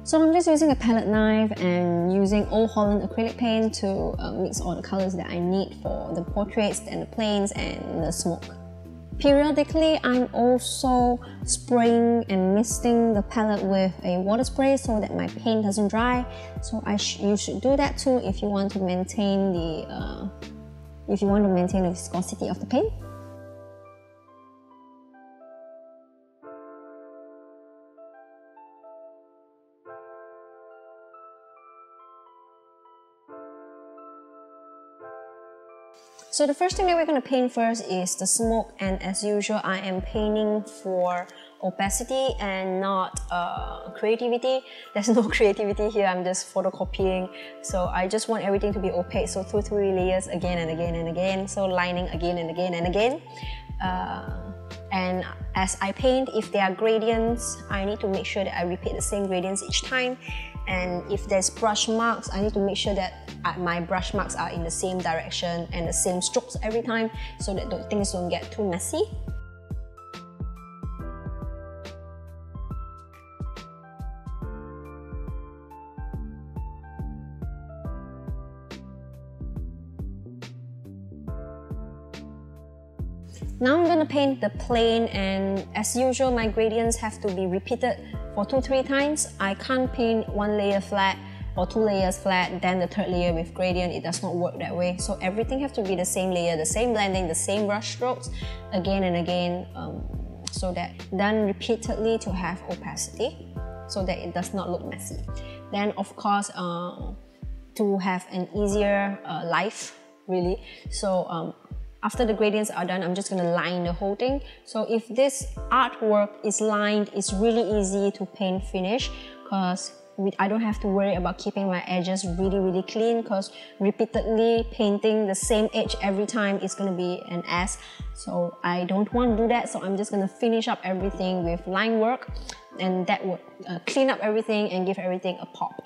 So I'm just using a palette knife and using Old Holland acrylic paint to uh, mix all the colors that I need for the portraits and the planes and the smoke Periodically, I'm also spraying and misting the palette with a water spray so that my paint doesn't dry. So I sh you should do that too if you want to maintain the uh, if you want to maintain the viscosity of the paint. So the first thing that we're going to paint first is the smoke and as usual I am painting for opacity and not uh, creativity. There's no creativity here, I'm just photocopying. So I just want everything to be opaque. So two, three layers again and again and again. So lining again and again and again. Uh, and as I paint, if there are gradients, I need to make sure that I repeat the same gradients each time and if there's brush marks I need to make sure that uh, my brush marks are in the same direction and the same strokes every time so that things don't get too messy Now I'm gonna paint the plane and as usual my gradients have to be repeated for two, three times. I can't paint one layer flat or two layers flat, then the third layer with gradient. It does not work that way. So everything have to be the same layer, the same blending, the same brush strokes again and again um, so that done repeatedly to have opacity so that it does not look messy. Then of course, uh, to have an easier uh, life really. So um, after the gradients are done, I'm just gonna line the whole thing. So if this artwork is lined, it's really easy to paint finish because I don't have to worry about keeping my edges really really clean because repeatedly painting the same edge every time is going to be an ass so I don't want to do that so I'm just going to finish up everything with line work and that would uh, clean up everything and give everything a pop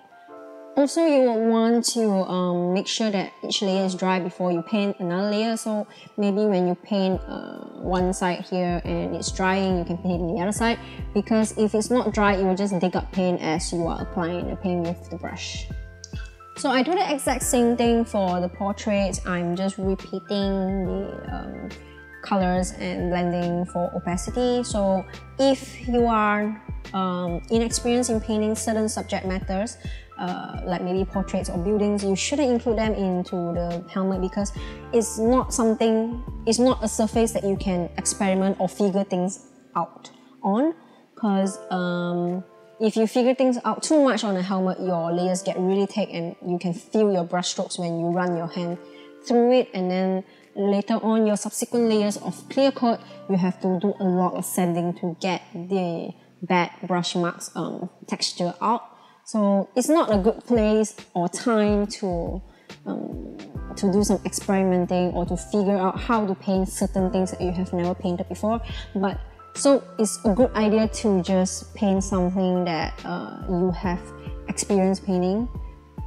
also, you will want to um, make sure that each layer is dry before you paint another layer. So maybe when you paint uh, one side here and it's drying, you can paint the other side. Because if it's not dry, it will just dig up paint as you are applying the paint with the brush. So I do the exact same thing for the portraits. I'm just repeating the um, colors and blending for opacity. So if you are um, inexperienced in painting certain subject matters, uh, like maybe portraits or buildings, you shouldn't include them into the helmet because it's not something, it's not a surface that you can experiment or figure things out on. Because um, if you figure things out too much on a helmet, your layers get really thick and you can feel your brush strokes when you run your hand through it. And then later on, your subsequent layers of clear coat, you have to do a lot of sanding to get the bad brush marks um, texture out so it's not a good place or time to um, to do some experimenting or to figure out how to paint certain things that you have never painted before. But so it's a good idea to just paint something that uh, you have experienced painting,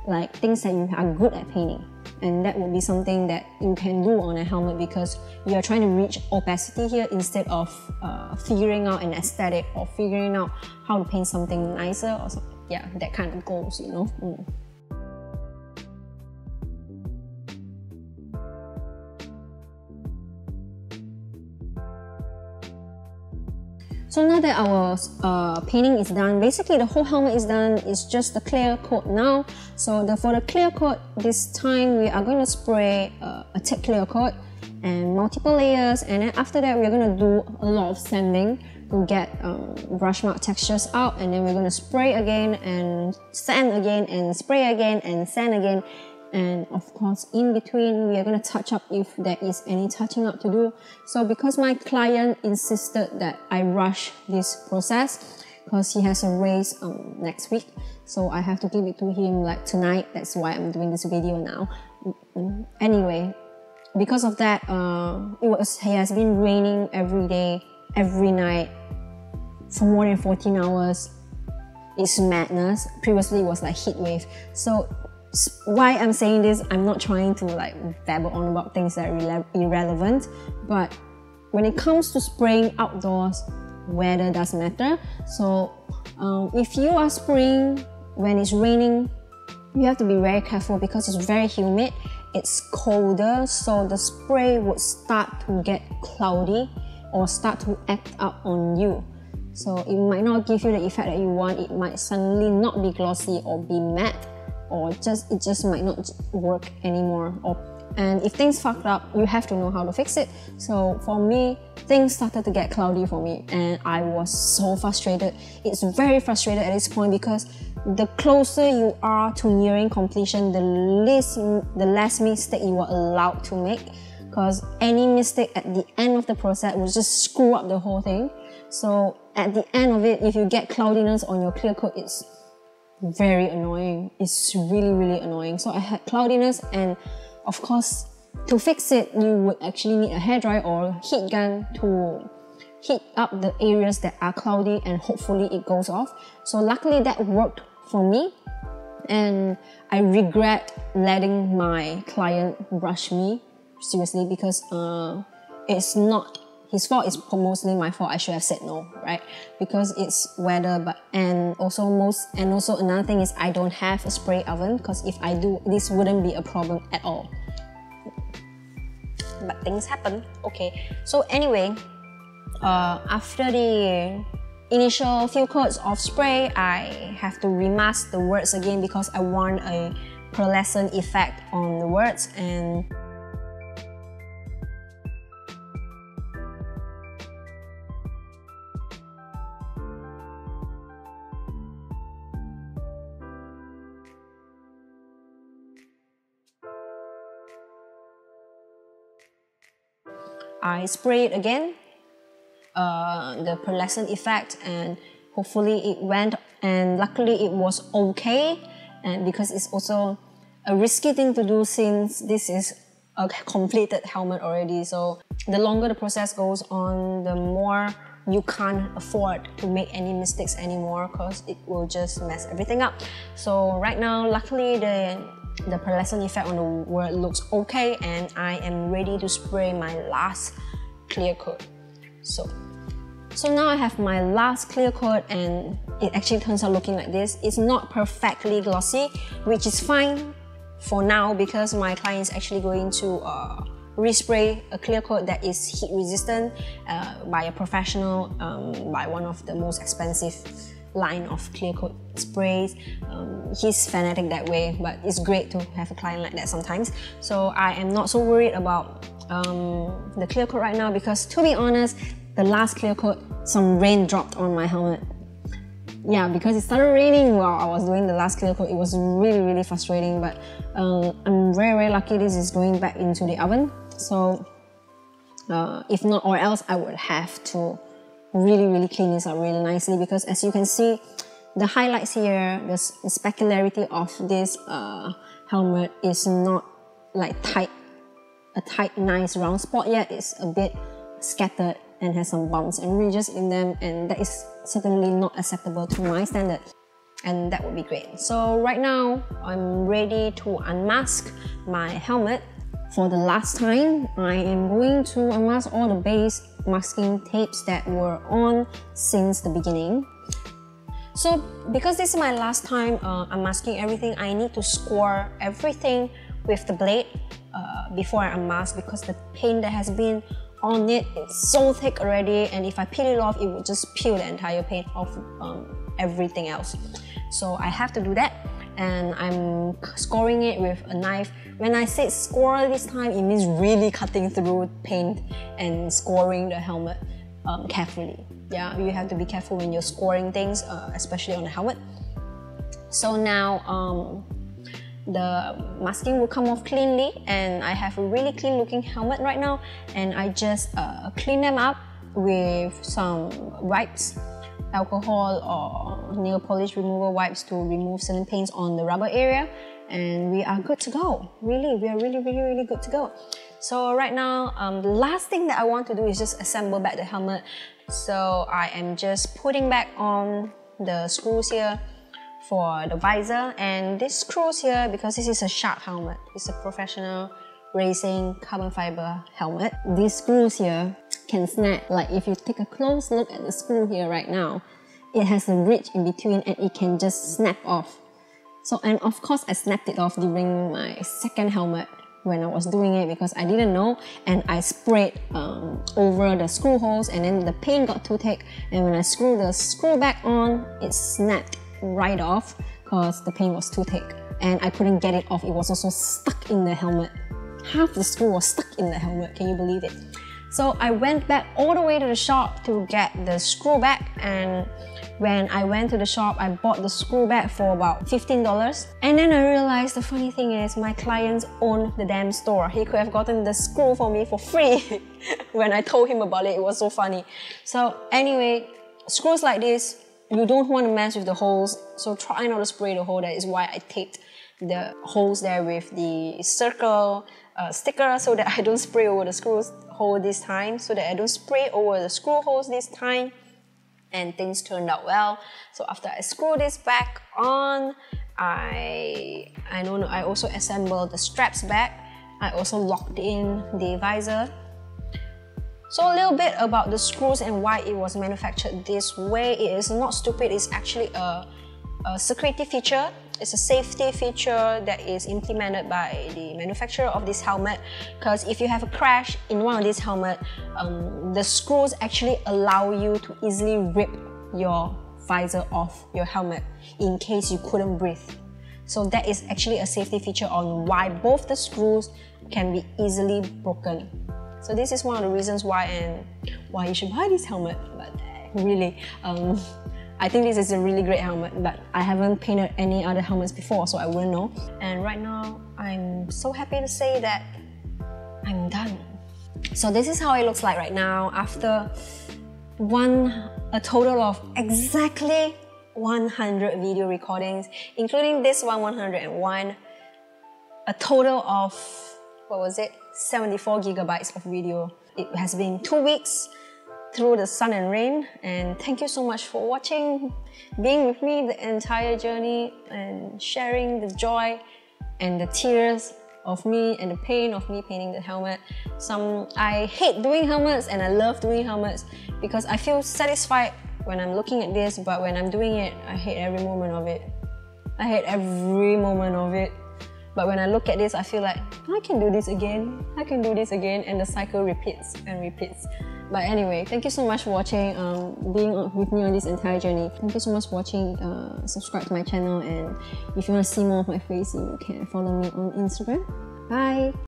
like things that you are good at painting. And that would be something that you can do on a helmet because you are trying to reach opacity here instead of uh, figuring out an aesthetic or figuring out how to paint something nicer or something yeah, that kind of goals, you know. Mm. So now that our uh, painting is done, basically the whole helmet is done, it's just the clear coat now. So the, for the clear coat, this time we are going to spray uh, a thick clear coat and multiple layers and then after that we're going to do a lot of sanding get um, brush mark textures out and then we're going to spray again and sand again and spray again and sand again. And of course in between we are going to touch up if there is any touching up to do. So because my client insisted that I rush this process because he has a race um, next week so I have to give it to him like tonight. That's why I'm doing this video now. Anyway because of that uh, it was it has been raining every day every night for more than 14 hours it's madness. Previously, it was like heat wave. So why I'm saying this, I'm not trying to like babble on about things that are irrelevant, but when it comes to spraying outdoors, weather does matter. So um, if you are spraying when it's raining, you have to be very careful because it's very humid. It's colder, so the spray would start to get cloudy or start to act up on you. So it might not give you the effect that you want. It might suddenly not be glossy or be matte or just it just might not work anymore. Or and if things fucked up you have to know how to fix it. So for me things started to get cloudy for me and i was so frustrated. It's very frustrated at this point because the closer you are to nearing completion the least the less mistake you are allowed to make. Because any mistake at the end of the process will just screw up the whole thing. So at the end of it, if you get cloudiness on your clear coat, it's very annoying. It's really, really annoying. So I had cloudiness and of course, to fix it, you would actually need a hairdryer or heat gun to heat up the areas that are cloudy and hopefully it goes off. So luckily that worked for me and I regret letting my client brush me seriously because uh, it's not his fault is mostly my fault. I should have said no, right? Because it's weather, but and also most and also another thing is I don't have a spray oven because if I do, this wouldn't be a problem at all. But things happen. Okay. So anyway, uh, after the initial few coats of spray, I have to remask the words again because I want a pearlescent effect on the words and I spray it again, uh, the pearlescent effect, and hopefully it went and luckily it was okay. And because it's also a risky thing to do since this is a completed helmet already. So the longer the process goes on, the more you can't afford to make any mistakes anymore because it will just mess everything up. So right now, luckily the the pearlescent effect on the word looks okay and I am ready to spray my last clear coat. So, so now I have my last clear coat and it actually turns out looking like this. It's not perfectly glossy, which is fine for now because my client is actually going to uh, respray a clear coat that is heat resistant uh, by a professional, um, by one of the most expensive line of clear coat sprays. Um, he's fanatic that way, but it's great to have a client like that sometimes. So I am not so worried about um, the clear coat right now because to be honest, the last clear coat, some rain dropped on my helmet yeah, because it started raining while I was doing the last clear coat. It was really, really frustrating, but um, I'm very, very lucky this is going back into the oven. So uh, if not, or else I would have to really, really clean this up really nicely because as you can see, the highlights here, the, specularity of this uh, helmet is not like tight, a tight, nice round spot yet. It's a bit scattered and has some bumps and ridges in them and that is certainly not acceptable to my standard and that would be great. So right now I'm ready to unmask my helmet. For the last time, I am going to unmask all the base masking tapes that were on since the beginning. So because this is my last time uh, unmasking everything, I need to score everything with the blade uh, before I unmask because the paint that has been on it it's so thick already and if I peel it off it would just peel the entire paint off um, everything else so I have to do that and I'm scoring it with a knife. When I say score this time it means really cutting through paint and scoring the helmet um, carefully. Yeah you have to be careful when you're scoring things uh, especially on the helmet. So now um, the masking will come off cleanly and I have a really clean looking helmet right now and I just uh, clean them up with some wipes alcohol or nail polish remover wipes to remove certain paints on the rubber area and we are good to go. Really we are really really really good to go. So right now um, the last thing that I want to do is just assemble back the helmet. So I am just putting back on the screws here for the visor and this screws here because this is a shark helmet it's a professional racing carbon fiber helmet. These screws here can snap. Like if you take a close look at the screw here right now it has a ridge in between and it can just snap off. So and of course I snapped it off during my second helmet when I was doing it because I didn't know. And I sprayed um, over the screw holes and then the paint got too thick. And when I screwed the screw back on it snapped right off because the paint was too thick. And I couldn't get it off. It was also stuck in the helmet. Half the screw was stuck in the helmet, can you believe it? So I went back all the way to the shop to get the screw back and when I went to the shop, I bought the screw back for about $15. And then I realized the funny thing is my clients own the damn store. He could have gotten the screw for me for free. when I told him about it, it was so funny. So anyway, screws like this, you don't want to mess with the holes, so try not to spray the hole. That is why I taped the holes there with the circle uh, sticker so that I don't spray over the screws hole this time, so that I don't spray over the screw holes this time. And things turned out well. So after I screw this back on, I I don't know. I also assembled the straps back. I also locked in the visor so a little bit about the screws and why it was manufactured this way. It is not stupid, it's actually a, a security feature. It's a safety feature that is implemented by the manufacturer of this helmet because if you have a crash in one of these helmets, um, the screws actually allow you to easily rip your visor off your helmet in case you couldn't breathe. So that is actually a safety feature on why both the screws can be easily broken. So this is one of the reasons why and why you should buy this helmet. But really, um, I think this is a really great helmet, but I haven't painted any other helmets before, so I wouldn't know. And right now, I'm so happy to say that I'm done. So this is how it looks like right now after one, a total of exactly 100 video recordings, including this one 101, a total of, what was it, 74 gigabytes of video. It has been two weeks through the sun and rain, and thank you so much for watching, being with me the entire journey, and sharing the joy and the tears of me and the pain of me painting the helmet. Some I hate doing helmets and I love doing helmets because I feel satisfied when I'm looking at this, but when I'm doing it, I hate every moment of it. I hate every moment of it. But when I look at this, I feel like I can do this again. I can do this again, and the cycle repeats and repeats. But anyway, thank you so much for watching, um, being with me on this entire journey. Thank you so much for watching. Uh, subscribe to my channel, and if you want to see more of my face, you can follow me on Instagram. Bye.